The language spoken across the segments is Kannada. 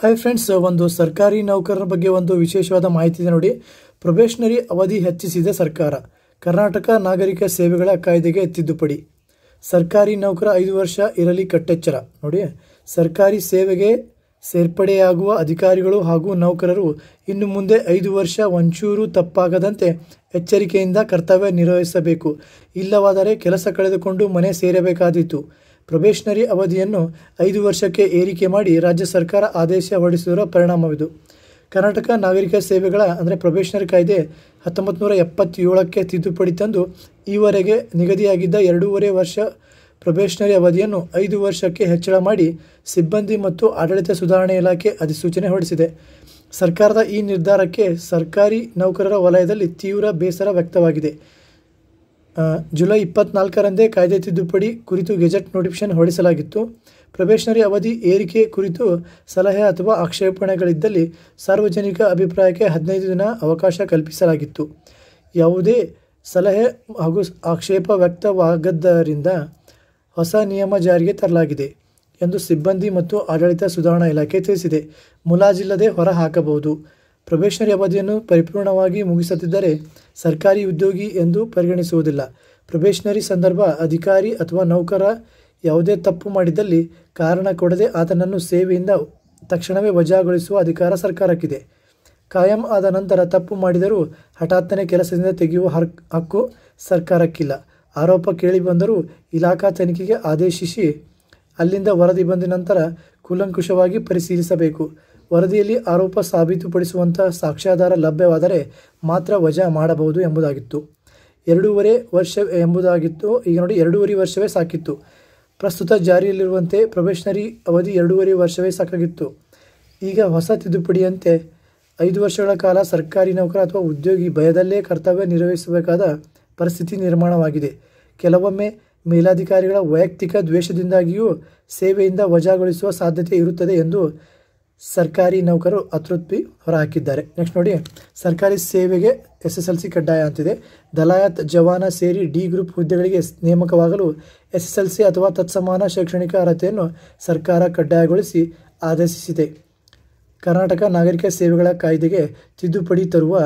ಹಾಯ್ ಫ್ರೆಂಡ್ಸ್ ಒಂದು ಸರ್ಕಾರಿ ನೌಕರರ ಬಗ್ಗೆ ಒಂದು ವಿಶೇಷವಾದ ಮಾಹಿತಿ ಇದೆ ನೋಡಿ. ಪ್ರೊಬೇಷನರಿ ಅವಧಿ ಹೆಚ್ಚಿಸಿದ ಸರ್ಕಾರ. ಕರ್ನಾಟಕ ನಾಗರಿಕ ಸೇವೆಗಳ ಕಾಯ್ದೆಗೆ ತಿದ್ದುಪಡಿ. ಸರ್ಕಾರಿ ನೌಕರ ಐದು ವರ್ಷ ಇರಲಿ ಕಟ್ಟೆಚ್ಚರ. ನೋಡಿ, ಸರ್ಕಾರಿ ಸೇವೆಗೆ ಸೇರ್ಪಡೆಯಾಗುವ ಅಧಿಕಾರಿಗಳು ಹಾಗೂ ನೌಕರರು ಇನ್ನು ಮುಂದೆ ಐದು ವರ್ಷ ಒಂಚೂರು ತಪ್ಪಾಗದಂತೆ ಎಚ್ಚರಿಕೆಯಿಂದ ಕರ್ತವ್ಯ ನಿರ್ವಹಿಸಬೇಕು. ಇಲ್ಲವಾದರೆ ಕೆಲಸ ಕಳೆದುಕೊಂಡು ಮನೆ ಸೇರಬೇಕಾದೀತು. ಪ್ರೊಬೇಷನರಿ ಅವಧಿಯನ್ನು ಐದು ವರ್ಷಕ್ಕೆ ಏರಿಕೆ ಮಾಡಿ ರಾಜ್ಯ ಸರ್ಕಾರ ಆದೇಶ ಹೊರಡಿಸಿರುವ ಪರಿಣಾಮವಿದು. ಕರ್ನಾಟಕ ನಾಗರಿಕ ಸೇವೆಗಳ, ಅಂದರೆ ಪ್ರೊಬೇಷನರಿ ಕಾಯ್ದೆ ಹತ್ತೊಂಬತ್ತು ಎಪ್ಪತ್ತೇಳಕ್ಕೆ ತಿದ್ದುಪಡಿ ತಂದು ಈವರೆಗೆ ನಿಗದಿಯಾಗಿದ್ದ ಎರಡೂವರೆ ವರ್ಷ ಪ್ರೊಬೇಷನರಿ ಅವಧಿಯನ್ನು ಐದು ವರ್ಷಕ್ಕೆ ಹೆಚ್ಚಳ ಮಾಡಿ ಸಿಬ್ಬಂದಿ ಮತ್ತು ಆಡಳಿತ ಸುಧಾರಣೆ ಇಲಾಖೆ ಅಧಿಸೂಚನೆ ಹೊರಡಿಸಿದೆ. ಸರ್ಕಾರದ ಈ ನಿರ್ಧಾರಕ್ಕೆ ಸರ್ಕಾರಿ ನೌಕರರ ವಲಯದಲ್ಲಿ ತೀವ್ರ ಬೇಸರ ವ್ಯಕ್ತವಾಗಿದೆ. ಜುಲೈ ಇಪ್ಪತ್ನಾಲ್ಕರಂದೇ ಕಾಯ್ದೆ ತಿದ್ದುಪಡಿ ಕುರಿತು ಗೆಜೆಟ್ ನೋಟಿಫಿಕೇಶನ್ ಹೊರಡಿಸಲಾಗಿತ್ತು. ಪ್ರೊಬೇಷನರಿ ಅವಧಿ ಏರಿಕೆ ಕುರಿತು ಸಲಹೆ ಅಥವಾ ಆಕ್ಷೇಪಣೆಗಳಿದ್ದಲ್ಲಿ ಸಾರ್ವಜನಿಕ ಅಭಿಪ್ರಾಯಕ್ಕೆ ಹದಿನೈದು ದಿನ ಅವಕಾಶ ಕಲ್ಪಿಸಲಾಗಿತ್ತು. ಯಾವುದೇ ಸಲಹೆ ಹಾಗೂ ಆಕ್ಷೇಪ ವ್ಯಕ್ತವಾಗದ್ದರಿಂದ ಹೊಸ ನಿಯಮ ಜಾರಿಗೆ ತರಲಾಗಿದೆ ಎಂದು ಸಿಬ್ಬಂದಿ ಮತ್ತು ಆಡಳಿತ ಸುಧಾರಣಾ ಇಲಾಖೆ ತಿಳಿಸಿದೆ. ಮುಲಾಜಿಲ್ಲದೆ ಹೊರ ಹಾಕಬಹುದು ಪ್ರೊಬೇಷನರಿ ಅವಧಿಯನ್ನು ಪರಿಪೂರ್ಣವಾಗಿ ಮುಗಿಸದಿದ್ದರೆ ಸರ್ಕಾರಿ ಉದ್ಯೋಗಿ ಎಂದು ಪರಿಗಣಿಸುವುದಿಲ್ಲ. ಪ್ರೊಬೇಷನರಿ ಸಂದರ್ಭ ಅಧಿಕಾರಿ ಅಥವಾ ನೌಕರ ಯಾವುದೇ ತಪ್ಪು ಮಾಡಿದಲ್ಲಿ ಕಾರಣ ಕೊಡದೆ ಆತನನ್ನು ಸೇವೆಯಿಂದ ತಕ್ಷಣವೇ ವಜಾಗೊಳಿಸುವ ಅಧಿಕಾರ ಸರ್ಕಾರಕ್ಕಿದೆ. ಕಾಯಂ ಆದ ನಂತರ ತಪ್ಪು ಮಾಡಿದರೂ ಹಠಾತ್ತನೆ ಕೆಲಸದಿಂದ ತೆಗೆಯುವ ಹಕ್ಕು ಸರ್ಕಾರಕ್ಕಿಲ್ಲ. ಆರೋಪ ಕೇಳಿಬಂದರೂ ಇಲಾಖಾ ತನಿಖೆಗೆ ಆದೇಶಿಸಿ ಅಲ್ಲಿಂದ ವರದಿ ಬಂದ ನಂತರ ಕೂಲಂಕುಷವಾಗಿ ಪರಿಶೀಲಿಸಬೇಕು. ವರದಿಯಲ್ಲಿ ಆರೋಪ ಸಾಬೀತುಪಡಿಸುವಂಥ ಸಾಕ್ಷ್ಯಾಧಾರ ಲಭ್ಯವಾದರೆ ಮಾತ್ರ ವಜಾ ಮಾಡಬಹುದು ಎಂಬುದಾಗಿತ್ತು. ಎರಡೂವರೆ ವರ್ಷ ಎಂಬುದಾಗಿತ್ತು. ಈಗ ನೋಡಿ, ಎರಡೂವರೆ ವರ್ಷವೇ ಸಾಕಿತ್ತು. ಪ್ರಸ್ತುತ ಜಾರಿಯಲ್ಲಿರುವಂತೆ ಪ್ರೊಬೇಷನರಿ ಅವಧಿ ಎರಡೂವರೆ ವರ್ಷವೇ ಸಾಕಾಗಿತ್ತು. ಈಗ ಹೊಸ ತಿದ್ದುಪಡಿಯಂತೆ ಐದು ವರ್ಷಗಳ ಕಾಲ ಸರ್ಕಾರಿ ನೌಕರ ಅಥವಾ ಉದ್ಯೋಗಿ ಭಯದಲ್ಲೇ ಕರ್ತವ್ಯ ನಿರ್ವಹಿಸಬೇಕಾದ ಪರಿಸ್ಥಿತಿ ನಿರ್ಮಾಣವಾಗಿದೆ. ಕೆಲವೊಮ್ಮೆ ಮೇಲಾಧಿಕಾರಿಗಳ ವೈಯಕ್ತಿಕ ದ್ವೇಷದಿಂದಾಗಿಯೂ ಸೇವೆಯಿಂದ ವಜಾಗೊಳಿಸುವ ಸಾಧ್ಯತೆ ಇರುತ್ತದೆ ಎಂದು ಸರ್ಕಾರಿ ನೌಕರರು ಅತೃಪ್ತಿ ಹೊರಹಾಕಿದ್ದಾರೆ. ನೆಕ್ಸ್ಟ್ ನೋಡಿ. ಸರ್ಕಾರಿ ಸೇವೆಗೆ ಎಸ್ ಎಸ್ ಎಲ್ ಸಿ ಕಡ್ಡಾಯ ಅಂತಿದೆ. ದಲಾಯತ್ ಜವಾನ ಸೇರಿ ಡಿ ಗ್ರೂಪ್ ಹುದ್ದೆಗಳಿಗೆ ನೇಮಕವಾಗಲು ಎಸ್ ಎಸ್ ಎಲ್ ಸಿ ಅಥವಾ ತತ್ಸಮಾನ ಶೈಕ್ಷಣಿಕ ಅರ್ಹತೆಯನ್ನು ಸರ್ಕಾರ ಕಡ್ಡಾಯಗೊಳಿಸಿ ಆದೇಶಿಸಿದೆ. ಕರ್ನಾಟಕ ನಾಗರಿಕ ಸೇವೆಗಳ ಕಾಯ್ದೆಗೆ ತಿದ್ದುಪಡಿ ತರುವ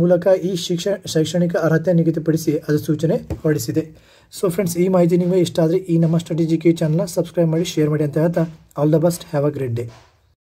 ಮೂಲಕ ಈ ಶಿಕ್ಷ, ಶೈಕ್ಷಣಿಕ ಅರ್ಹತೆ ನಿಗದಿಪಡಿಸಿ ಅಧಿಸೂಚನೆ ಹೊರಡಿಸಿದೆ. ಸೊ ಫ್ರೆಂಡ್ಸ್ ಈ ಮಾಹಿತಿ ನಿಮಗೆ ಇಷ್ಟ ಆದರೆ ಈ ನಮ್ಮ ಸ್ಟಡಿ ಜಿ ಕೆ ಚಾನಲ್ನ ಸಬ್ಸ್ಕ್ರೈಬ್ ಮಾಡಿ ಶೇರ್ ಮಾಡಿ ಅಂತ ಹೇಳ್ತಾ all the best have a great day